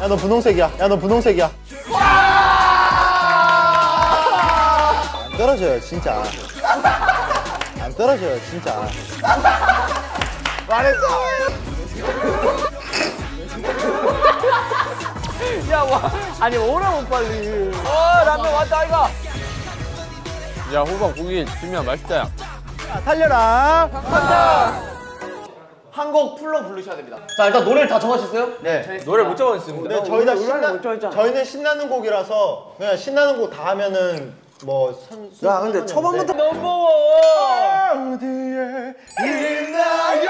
야 너 분홍색이야. 야 너 분홍색이야. 안 떨어져요 진짜. 안 떨어져요 진짜. 말했어. 야, 와. 아니, 오라고 빨리. 어 라면 왔다 이거 야, 호박 고기 주면 맛있다. 야. 살려라. 한 곡 풀로 부르셔야 됩니다 자 일단 노래를 다 적으셨어요? 네. 노래 못 적었습니다 네, 저희 다 신나, 저희는 신나는 곡이라서 그냥 신나는 곡 다 하면은 뭐 선. 야 근데 초반부터 어디에 있나요?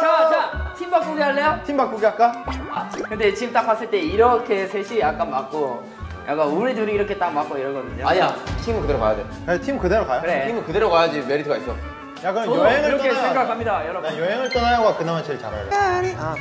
자, 자, 팀 바꾸기 할래요? 팀 바꾸기 할까? 근데 지금 딱 봤을 때 이렇게 셋이 약간 맞고, 약간 우리 둘이 이렇게 딱 맞고 이러거든요. 아니야 팀은 그대로 가야 돼 네, 팀 그대로 가요. 그래. 팀은 그대로 가야지 메리트가 있어 야 그럼 저도 여행을 이렇게 떠나요. 생각합니다, 여러분. 나 여행을 떠나요가 그나마 제일 잘 알아요. 아,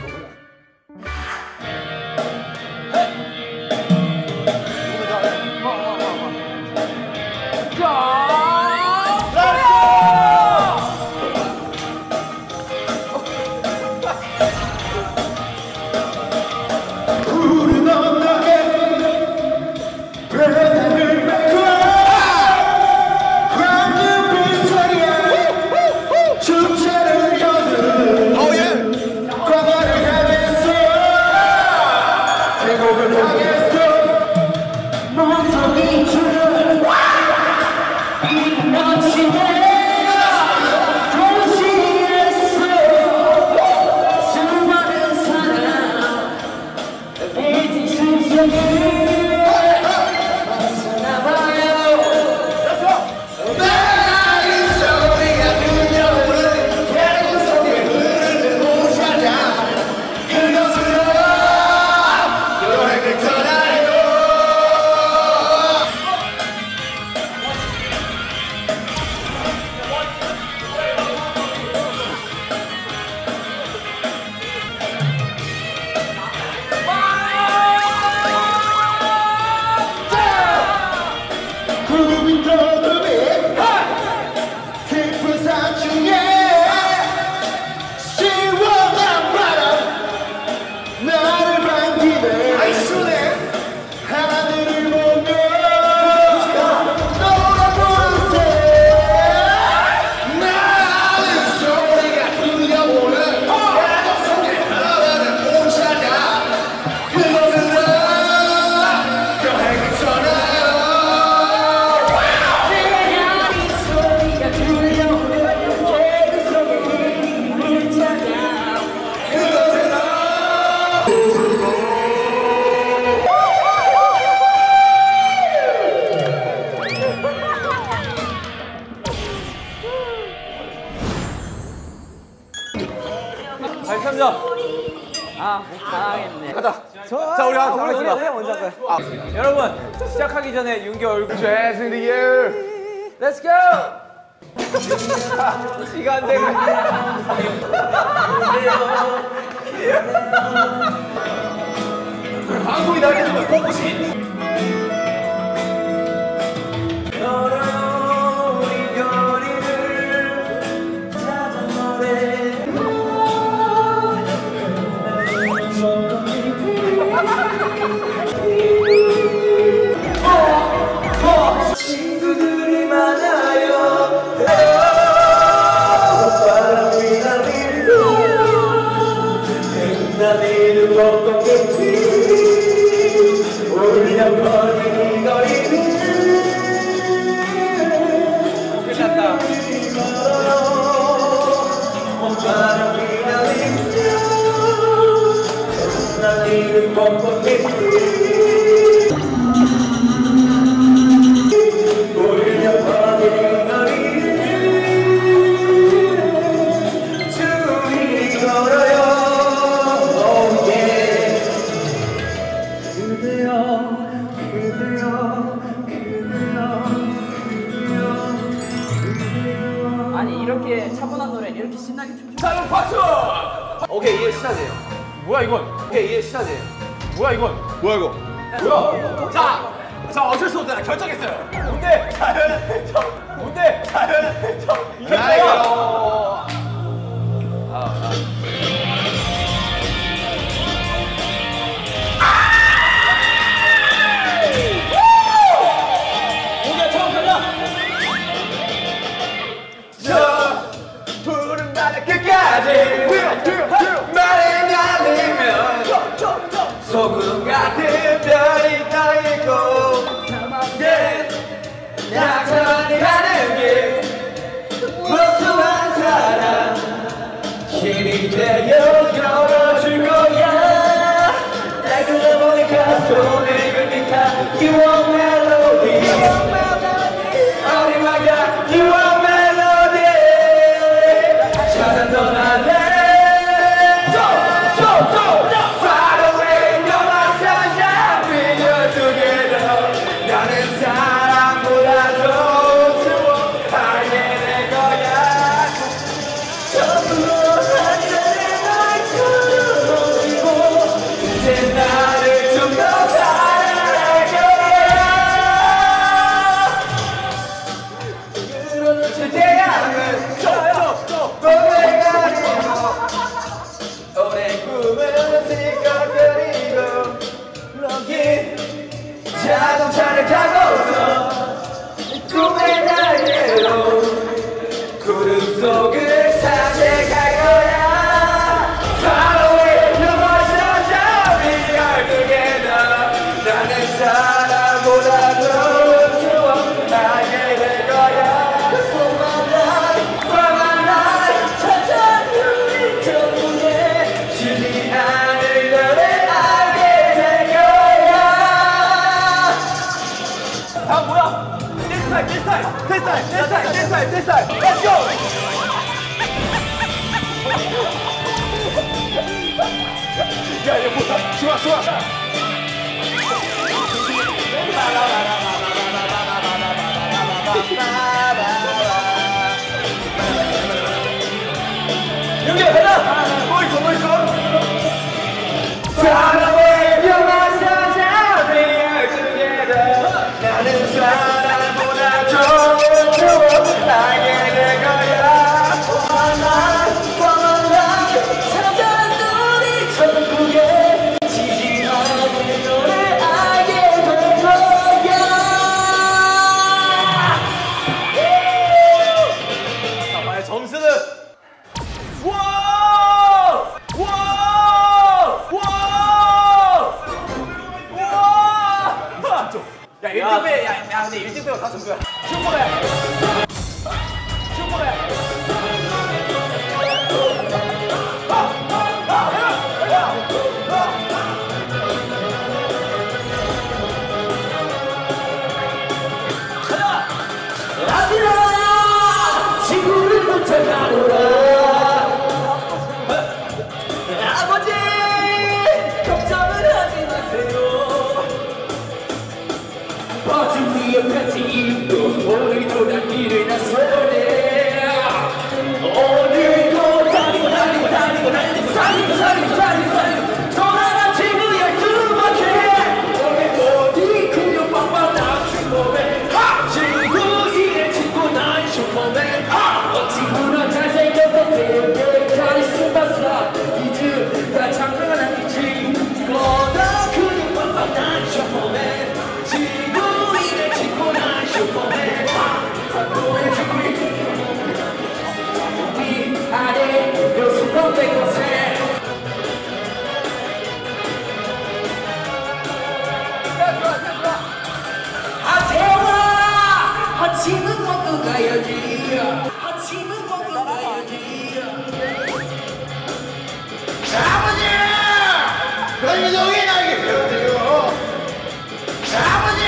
당황했네. 자. 우리 하나 하겠습니다. 먼저 할까요? 아, 여러분 시작하기 전에 윤기 얼굴. Jazz in the air Let's go! 시간 되고 방송이 걸 보고 싶 시작이에요 뭐야 이건? 뭐야 이거? 뭐야? 자! 자 어쩔 수 없잖아 결정했어요 다 뭐야? 내 스타일, 내 스타일, 내 스타일, 내 스타일, 내 스타일, 내 스타일. Let's go! 야, 얘 뭐야? 좋아, 좋아. 여기 해라! 버튼 위에 패티 입고 오늘도 난 일어나서 내 변미동이 나에게 배워드려 아버지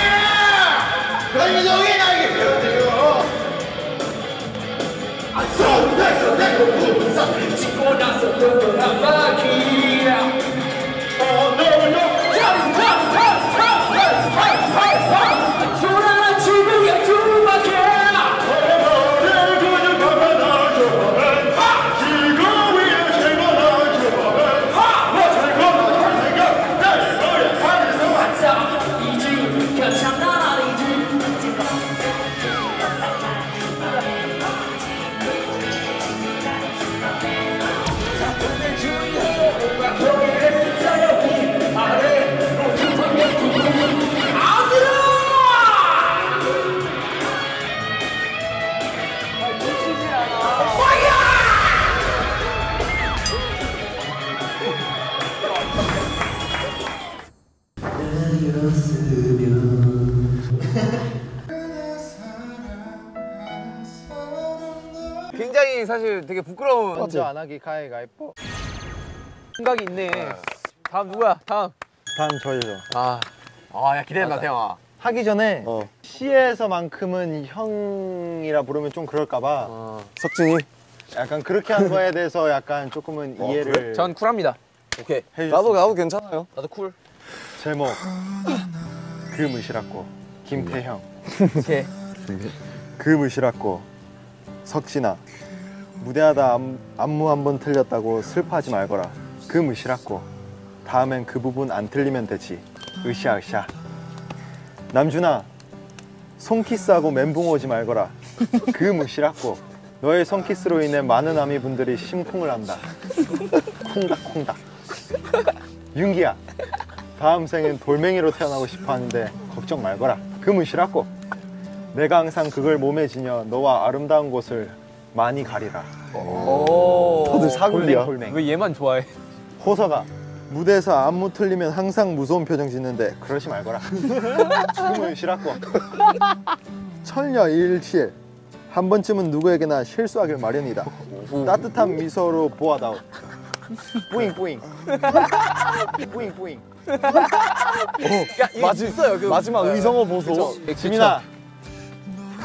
변미동이 나에게 배워드려 아 손에 손에 공부 문상 찍고 나서 돌아가기 부끄러운 먼저 안 하기 가위가위뽀. 생각이 있네. 다음 누구야? 다음. 다음 저죠. 아, 아, 야 기대된다 태영아. 하기 전에 어. C에서만큼은 형이라 부르면 좀 그럴까봐 어. 석진이 약간 그렇게 한 거에 대해서 약간 조금은 이해를 전 쿨합니다. 오케이. 나도 나도 괜찮아요. 나도 쿨. 제목 그 무시랍고 김태형 오케이. 그 무시랍고 석진아 무대하다 안, 안무 한 번 틀렸다고 슬퍼하지 말거라. 그 무시랍고. 다음엔 그 부분 안 틀리면 되지. 으쌰으쌰. 남준아 손키스하고 멘붕 오지 말거라. 그 무시랍고. 너의 손키스로 인해 많은 아미분들이 심쿵을 한다. 콩닥콩닥. 윤기야 다음 생엔 돌멩이로 태어나고 싶어 하는데 걱정 말거라. 그 무시랍고. 내가 항상 그걸 몸에 지녀 너와 아름다운 곳을 많이 가리라. 오. 다들 사골이야. 왜 얘만 좋아해? 호서가 무대에서 안무 틀리면 항상 무서운 표정 짓는데 그러지 말거라. 그물 싫었고. 철녀 일실 한 번쯤은 누구에게나 실수하길 마련이다. 따뜻한 미소로 보아다오. 뿌잉 뿌잉. 뿌잉 뿌잉. 야, 이거 있어요. 그 마지막 의성어 보소. 지민아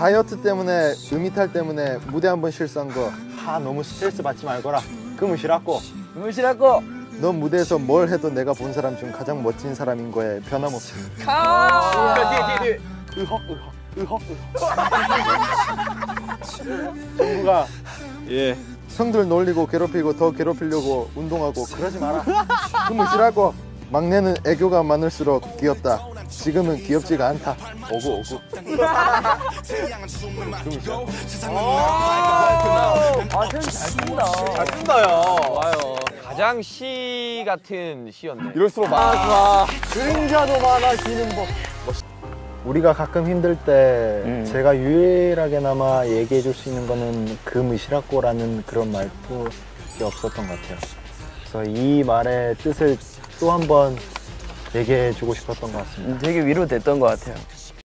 다이어트 때문에 음이탈 때문에 무대 한 번 실수한 거하 너무 스트레스 받지 말거라. 그물 싫었고. 무시라고. 넌 무대에서 뭘 해도 내가 본 사람 중 가장 멋진 사람인 거에 변함없이. 아. 뒤에 뒤에 뒤에. 의헉 의헉 의헉 의헉 정부가 예. 형들 놀리고 괴롭히고 더 괴롭히려고 운동하고 그러지 마라. 그 무시라고. 막내는 애교가 많을수록 귀엽다 지금은 귀엽지가 않다 오구 오구 아, 잘 쓴다. 잘 쓴다요. 좋아요. 가장 시 같은 시였네. 이럴수록 막 아, 좋아. 그림자도 많아지는 법 우리가 가끔 힘들 때 제가 유일하게나마 얘기해 줄 수 있는 거는 그 무시라고라는 그런 말뿐이 없었던 것 같아요 그래서 이 말의 뜻을 또 한번 얘기해 주고 싶었던 것 같습니다 되게 위로됐던 것 같아요.